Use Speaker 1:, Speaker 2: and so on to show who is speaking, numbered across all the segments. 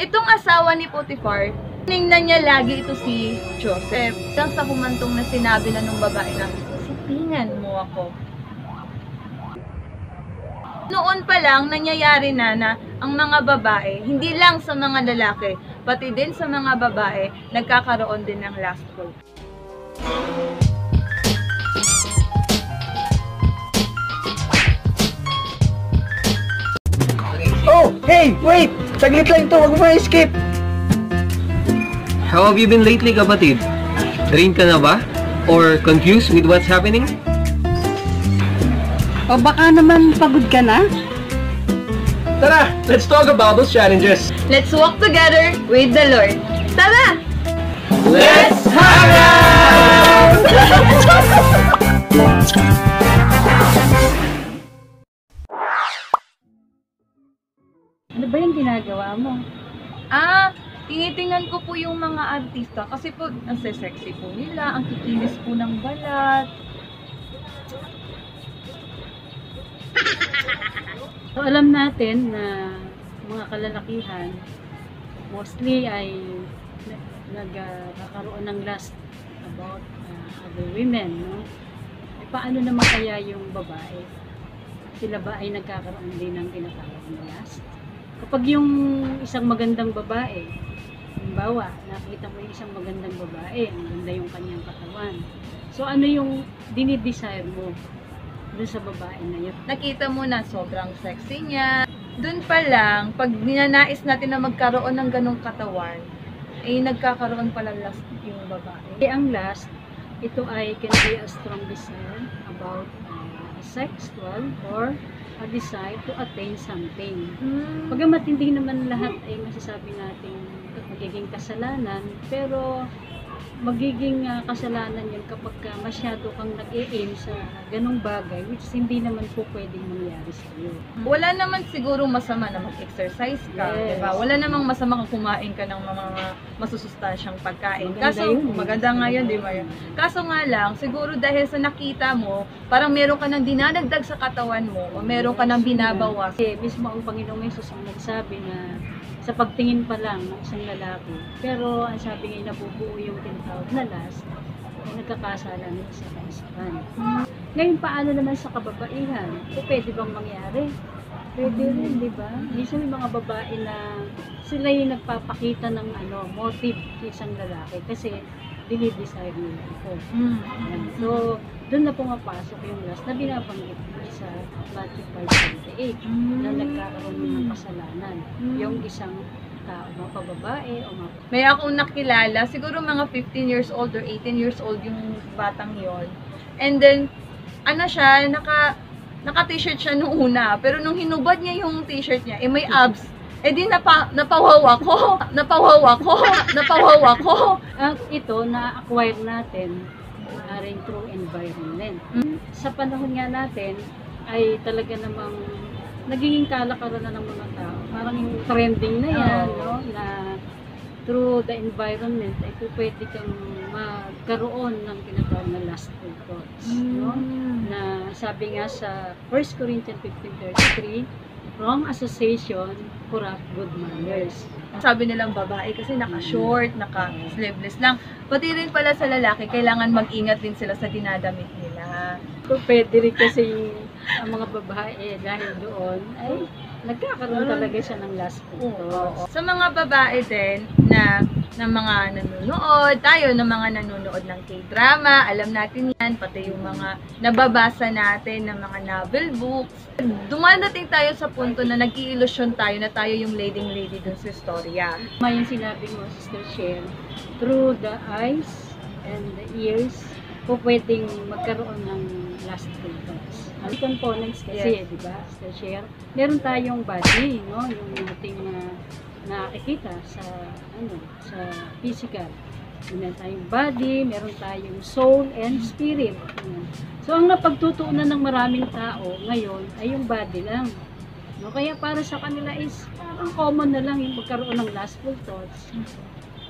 Speaker 1: Itong asawa ni Potiphar, ningnan niya lagi ito si Joseph. Hanggang sa humantong na sinabi na nung babae na, sipingan mo ako. Noon pa lang, nangyayari na na ang mga babae, hindi lang sa mga lalaki, pati din sa mga babae, nagkakaroon din ng lustful.
Speaker 2: Oh, hey, wait! Saglit lang ito, huwag mo escape!
Speaker 3: How have you been lately, kapatid? Drain ka na ba? Or confused with what's happening?
Speaker 4: O baka naman pagod ka na?
Speaker 2: Tara, let's talk about those challenges.
Speaker 1: Let's walk together with the Lord. Tara!
Speaker 2: Let's
Speaker 1: tinitingnan ko po yung mga artista kasi po, ang sexy po nila, ang kikinis po ng balat.
Speaker 4: So alam natin na mga kalalakihan mostly ay na- nagkakaroon ng lust about uh, other women, no? Eh, paano naman kaya yung babae? Sila ba ay nagkakaroon din ng tinatawag na lust? Kapag yung isang magandang babae, halimbawa, nakita mo yung isang magandang babae, ang ganda yung kanyang katawan. So ano yung dinidesire mo dun sa babae na yun?
Speaker 1: Nakita mo na sobrang sexy niya. Doon pa lang, pag ninanais natin na magkaroon ng ganong katawan, ay nagkakaroon pala last yung babae.
Speaker 4: Eh, ang last, ito ay can be a strong desire about uh, sexual or a desire to attain something.
Speaker 1: Hmm.
Speaker 4: Pagamat hindi naman lahat ay masasabi natin magiging kasalanan, pero magiging uh, kasalanan yun kapag ka masyado kang nag-aim sa ganong bagay which hindi naman po pwedeng mangyari sa iyo.
Speaker 1: Wala naman siguro masama na mag-exercise ka,
Speaker 4: Yes.
Speaker 1: 'di ba? Wala namang masama kung kumain ka ng mga masusustansyang pagkain.
Speaker 4: Maganda
Speaker 1: Kaso
Speaker 4: yun eh.
Speaker 1: maganda nga 'yun, 'di ba? Kaso nga lang, siguro dahil sa nakita mo, parang meron ka nang dinadagdag sa katawan mo o meron ka nang binabawas.
Speaker 4: Kasi mismo ang Panginoong Yesus ang nagsabi na sa pagtingin pa lang ng isang lalaki, pero ang sabi nga nabubuo yung tinatawag na last, ay nagkakasala nito sa kaisipan. Ngayon, paano naman sa kababaihan? O pwede bang mangyari? Pwede rin, di ba? Minsan may mga babae na sila yung nagpapakita ng ano, motive sa isang lalaki kasi dinidesire nila ito.
Speaker 1: Mm.
Speaker 4: Ayan. So, doon na pumapasok yung last na binabanggit mo sa Matthew 5.28 na nagkakaroon ng kasalanan.
Speaker 1: Mm.
Speaker 4: Yung isang tao, mapababae o mapa
Speaker 1: May akong nakilala, siguro mga 15 years old or 18 years old yung batang yon. And then, ano siya, naka, naka-t-shirt siya nung una. Pero nung hinubad niya yung t-shirt niya, eh may abs. Eh di napa, napawawa ko, napawawa ko, napawawa ko.
Speaker 4: Ito, na-acquire natin maaaring through environment.
Speaker 1: Mm.
Speaker 4: Sa panahon nga natin, ay talaga namang nagiging kalakaran na ng mga tao. Parang yung trending na yan,
Speaker 1: Oo.
Speaker 4: no? Na through the environment, ay po pwede kang magkaroon ng tinatawag na lustful thoughts, no? na sabi nga sa 1 Corinthians 15.33, wrong association corrupt good manners.
Speaker 1: Sabi nilang babae kasi naka-short, naka-sleeveless lang. Pati rin pala sa lalaki, kailangan mag-ingat din sila sa dinadamit
Speaker 4: Kung pwede rin kasi ang mga babae dahil doon ay nagkakaroon talaga siya ng lustful thoughts.
Speaker 1: Sa mga babae din na na mga nanonood, tayo na mga nanonood ng K-drama, alam natin yan, pati yung mga nababasa natin ng mga novel books. Dumadating tayo sa punto na nag-iilusyon tayo na tayo yung leading lady dun sa storya.
Speaker 4: Yung sinabi mo, Sister Cher, through the eyes and the ears, po pwedeng magkaroon ng lustful thoughts. Ang components kasi, di ba, Sister Cher, meron tayong body, no? Yung ating uh, nakikita sa, ano, sa physical. Meron tayong body, meron tayong soul and spirit. So, ang napagtutuunan ng maraming tao ngayon ay yung body lang. No, kaya para sa kanila is parang common na lang yung magkaroon ng lustful thoughts.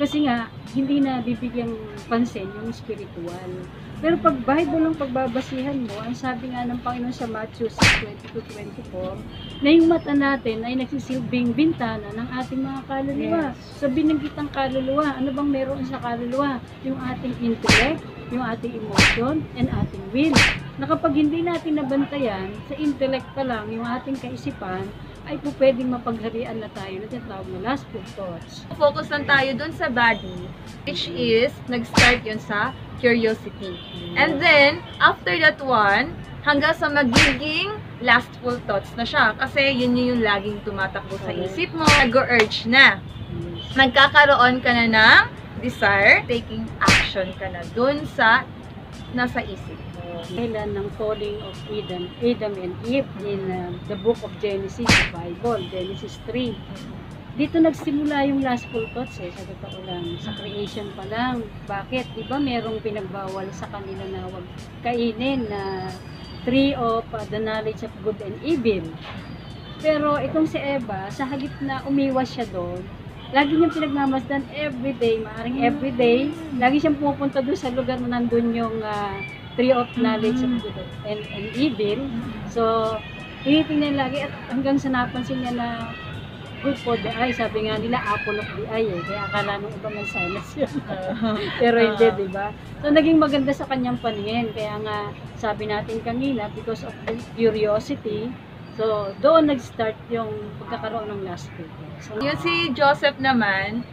Speaker 4: Kasi nga, hindi na bibigyang pansin yung spiritual. Pero pag Bible ang pagbabasihan mo, ang sabi nga ng Panginoon sa Matthew 6:22-24, na yung mata natin ay nagsisilbing bintana ng ating mga kaluluwa. Sa binanggitang kaluluwa, ano bang meron sa kaluluwa? Yung ating intellect, yung ating emotion, and ating will. Na kapag hindi natin nabantayan, sa intellect pa lang, yung ating kaisipan, ay po pwedeng mapagharian na tayo na tinatawag na lustful thoughts.
Speaker 1: Focus lang tayo dun sa body, which is, nag-start yun sa curiosity. And then, after that one, hanggang sa magiging lastful thoughts na siya. Kasi yun yun yung laging tumatakbo sa isip mo. Nag-urge na. Nagkakaroon ka na ng desire, taking action ka na dun sa nasa isip mo.
Speaker 4: Kailan ng falling of Adam, Adam and Eve in uh, the book of Genesis, the Bible, Genesis 3. Dito nagsimula yung lustful thoughts eh, sa totoo lang. Sa creation pa lang. Bakit? Di ba merong pinagbawal sa kanila na huwag kainin na tree of uh, the knowledge of good and evil. Pero itong si Eva, sa halip na umiwas siya doon, lagi niyang pinagmamasdan everyday, maaring everyday, lagi siyang pupunta doon sa lugar na nandun yung ah, tree of knowledge of good and, and evil. So, tinitingnan lagi at hanggang sa napansin niya na good for the eye. Sabi nga nila, apple of the eye eh. Kaya akala nung iba may sinus yun. Pero hindi, di ba? So, naging maganda sa kanyang paningin. Kaya nga, sabi natin kanina, because of the curiosity, so, doon nag-start yung pagkakaroon ng last paper. So,
Speaker 1: Yung si Joseph naman,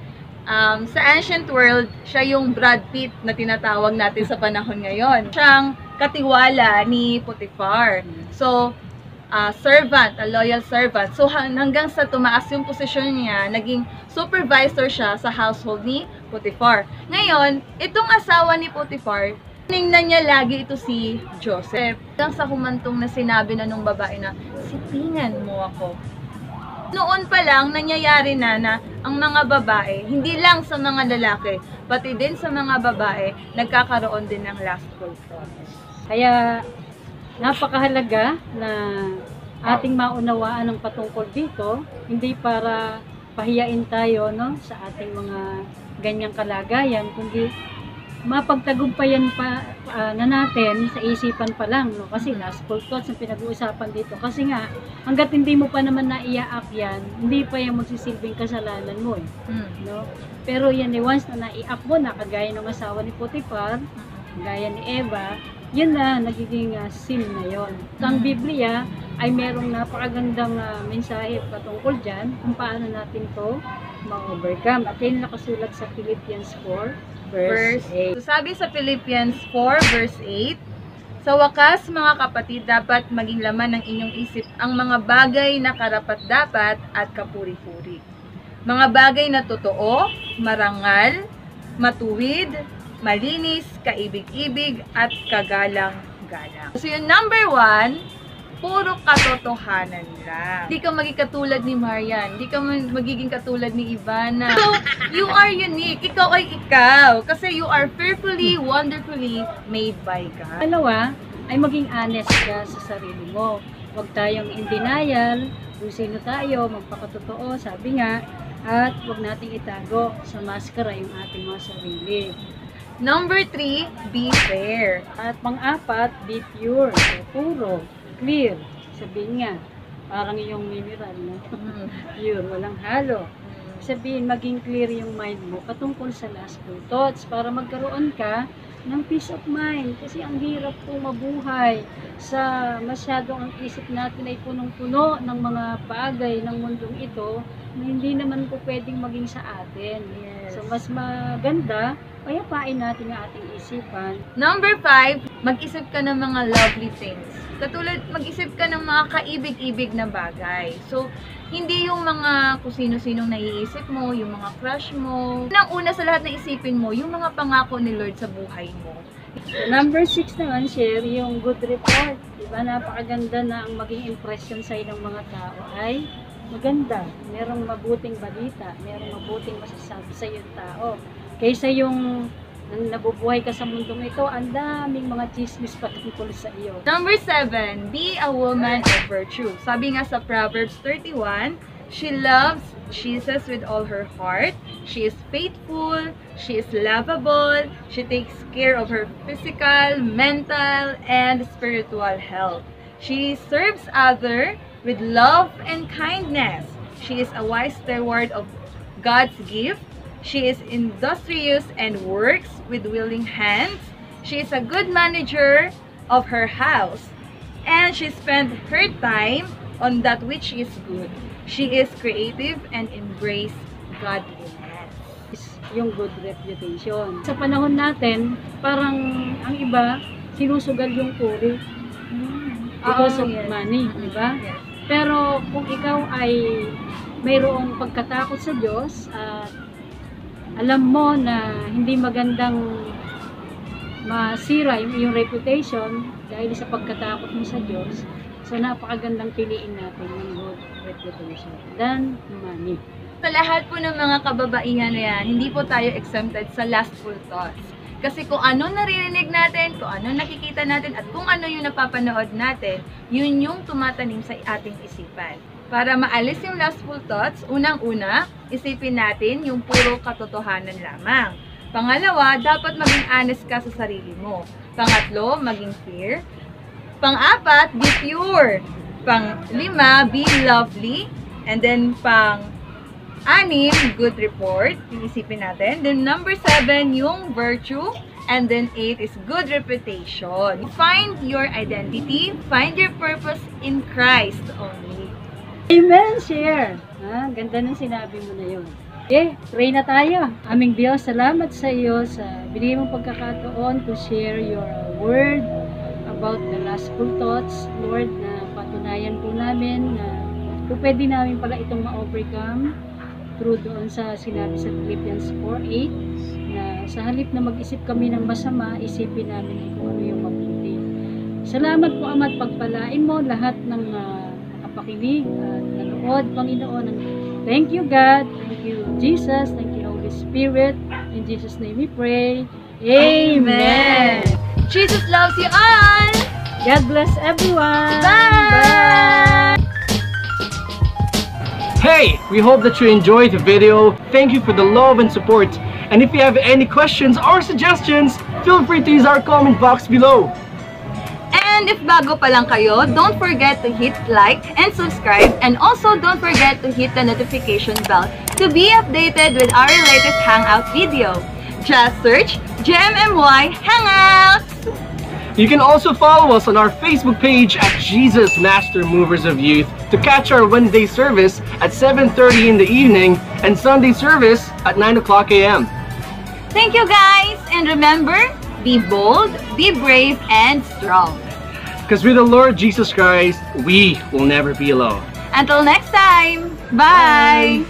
Speaker 1: um, sa ancient world, siya yung Brad Pitt na tinatawag natin sa panahon ngayon. Siyang katiwala ni Potiphar. So, ah, servant, a loyal servant. So, hang- hanggang sa tumaas yung posisyon niya, naging supervisor siya sa household ni Potiphar. Ngayon, itong asawa ni Potiphar, Tingnan niya lagi ito si Joseph. Hanggang sa humantong na sinabi na nung babae na, sipingan mo ako. Noon pa lang, nangyayari na na ang mga babae, hindi lang sa mga lalaki, pati din sa mga babae, nagkakaroon din ng lustful thoughts.
Speaker 4: Kaya napakahalaga na ating maunawaan ang patungkol dito, hindi para pahiyain tayo no sa ating mga ganyang kalagayan, kundi mapagtagumpayan pa ah, na natin sa isipan pa lang no? Kasi lustful thoughts ang pinag-uusapan dito. Kasi nga hangga't hindi mo pa naman naiaak yan hindi pa yung magsisilbing kasalanan mo eh
Speaker 1: Mm.
Speaker 4: no? Pero yan eh once na naiak mo na kagaya ng asawa ni Potiphar gaya ni Eva, yun na, nagiging ah, sin na yon. Ang Biblia ay merong napakagandang ah, mensahe patungkol dyan kung paano natin to ma-overcome. At yun nakasulat sa Philippians 4, verse,
Speaker 1: Verse, so sabi sa Philippians 4 verse 8, Sa wakas, mga kapatid, dapat maging laman ng inyong isip ang mga bagay na karapat-dapat at kapuri-puri. Mga bagay na totoo, marangal, matuwid, malinis, kaibig-ibig, at kagalang-galang. So yung number one, puro katotohanan lang. Hindi ka magiging katulad ni Marian. Hindi ka mag- magiging katulad ni Ivana. So, you are unique. Ikaw ay ikaw. Kasi you are fearfully, wonderfully made by God.
Speaker 4: Dalawa, ay maging honest ka sa sarili mo. Huwag tayong in denial kung sino tayo, magpakatotoo, sabi nga, at huwag nating itago sa maskara yung ating mga sarili.
Speaker 1: Number three, be fair.
Speaker 4: At pang-apat, be pure, so, puro, clear. Sabihin nga, parang yung mineral, no? pure, walang halo. Sabihin, maging clear yung mind mo patungkol sa lustful thoughts para magkaroon ka ng peace of mind. Kasi ang hirap po mabuhay sa masyadong ang isip natin ay punong-puno ng mga bagay ng mundong ito hindi naman po pwedeng maging sa atin.
Speaker 1: Yes.
Speaker 4: So, mas maganda, payapain natin ang ating isipan
Speaker 1: Number five, mag-isip ka ng mga lovely things. Katulad, mag-isip ka ng mga kaibig-ibig na bagay. So, hindi yung mga kung sino-sinong naiisip mo, yung mga crush mo. Nang una sa lahat na isipin mo, yung mga pangako ni Lord sa buhay mo.
Speaker 4: Number six naman, share yung good report. Diba, napakaganda na ang maging impression sa ng mga tao ay maganda. Merong mabuting balita, merong mabuting masasabi sa yung tao. Kaysa yung nabubuhay ka sa mundong ito, ang daming mga chismis patungkol sa iyo.
Speaker 1: Number seven, be a woman of virtue. Sabi nga sa Proverbs 31, She loves Jesus with all her heart. She is faithful, she is lovable, she takes care of her physical, mental, and spiritual health. She serves others with love and kindness. She is a wise steward of God's gift. She is industrious and works with willing hands. She is a good manager of her house. And she spent her time on that which is good. She is creative and embrace godliness.
Speaker 4: yung good reputation. Sa panahon natin, parang ang iba, sinusugal yung puri because
Speaker 1: Oo,
Speaker 4: of
Speaker 1: yes.
Speaker 4: money, di ba?
Speaker 1: Yes.
Speaker 4: Pero kung ikaw ay mayroong pagkatakot sa Diyos at alam mo na hindi magandang masira yung iyong reputation dahil sa pagkatakot mo sa Diyos, so napakagandang piliin natin yung good reputation than money.
Speaker 1: Sa lahat po ng mga kababaihan na yan, hindi po tayo exempted sa lustful thoughts. Kasi kung ano naririnig natin, kung ano nakikita natin, at kung ano yung napapanood natin, yun yung tumatanim sa ating isipan. Para maalis yung lustful thoughts, unang-una, isipin natin yung puro katotohanan lamang. Pangalawa, dapat maging honest ka sa sarili mo. Pangatlo, maging fair. Pang-apat, be pure. Pang-lima, be lovely. And then, pang Anim, good report. Iisipin natin. Then number seven, yung virtue. And then eight is good reputation. Find your identity. Find your purpose in Christ only.
Speaker 4: Amen, share. Ha, ganda ng sinabi mo na yun. Okay, pray na tayo. Aming Diyos, salamat sa iyo sa binigay mong pagkakataon to share your word about the lustful thoughts, Lord, na patunayan po namin na kung pwede namin pala itong ma-overcome through doon sa sinabi sa Philippians 4.8 na sa halip na mag-isip kami ng masama, isipin namin kung ano yung mabuti. Salamat po Ama at pagpalain mo lahat ng uh, nakapakinig at nanood, Panginoon. Thank you God, thank you Jesus, thank you Holy Spirit. In Jesus' name we pray. Amen.
Speaker 1: Jesus loves you all!
Speaker 4: God bless everyone.
Speaker 1: Bye!
Speaker 2: Hey, we hope that you enjoyed the video. Thank you for the love and support. And if you have any questions or suggestions, feel free to use our comment box below.
Speaker 1: And if bago pa lang kayo, don't forget to hit like and subscribe. And also don't forget to hit the notification bell to be updated with our latest Hangout video. Just search GMMY Hangouts!
Speaker 2: You can also follow us on our Facebook page at Jesus Master Movers of Youth to catch our Wednesday service at 7.30 in the evening and Sunday service at 9 o'clock a.m.
Speaker 1: Thank you guys! And remember, be bold, be brave, and strong.
Speaker 2: Because with the Lord Jesus Christ, we will never be alone.
Speaker 1: Until next time, bye.